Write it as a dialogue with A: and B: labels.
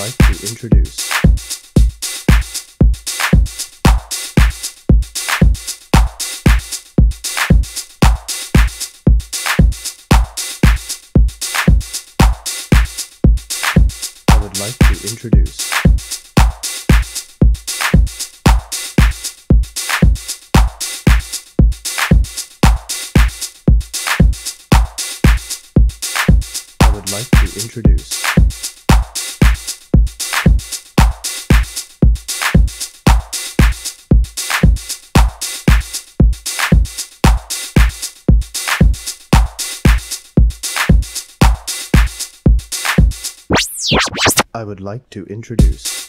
A: introduce. I would like to introduce. I would like to introduce. I would like to introduce.